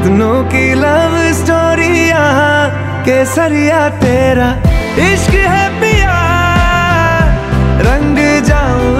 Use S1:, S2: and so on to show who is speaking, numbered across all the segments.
S1: कितनों की love story यहाँ केसरिया तेरा इश्क है पिया रंग जाऊँ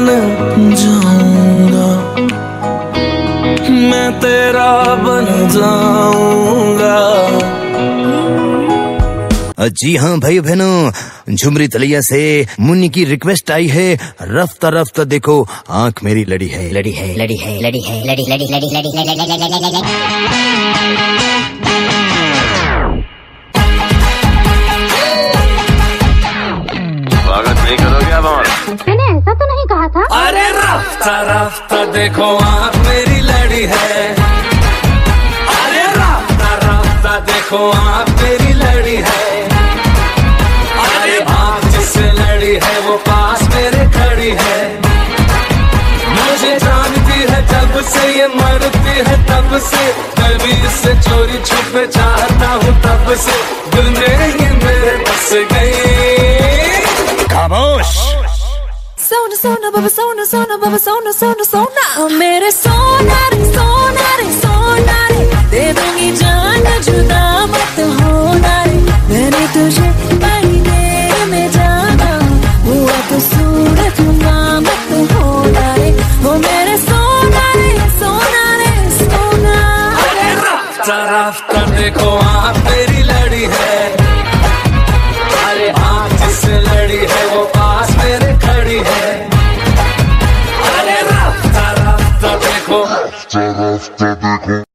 S1: बन जाऊँगा मैं तेरा बन जाऊँगा
S2: जी हाँ भाई बहनों झुमरी तलिया से मुन्नी की रिक्वेस्ट आई है रफ्ता रफ्ता देखो आँख मेरी लड़ी है लड़ी है
S3: लड़ी है लड़ी है लड़ी लड़ी लड़ी लड़ी लड़ी लड़ी लड़ी लड़ी लड़ी स्वागत
S1: अरे रास्ता रास्ता देखो आँख मेरी लड़ी है। अरे रास्ता रास्ता देखो आँख मेरी लड़ी है। अरे आँख जिससे लड़ी है, वो पास मेरे खड़ी है। मुझे जानती है जब से ये मरती है, तब से मैं भी इससे चोरी छुपे चाहता हूँ, तब से में ही मेरे बस गई।
S2: खामोश।
S4: सोना बाबा सोना सोना बाबा सोना सोना सोना मेरे सोना रे सोना रे सोना रे दे दूँगी जान जुदा मत होना रे मैंने तुझे देर में जाना हुआ तो सूरत ना मत होना रे वो मेरे सोना रे सोना रे सोना
S1: राफ्ता राफ्ता देखो आँख मेरी अरे राफ्ता राफ्ता देखो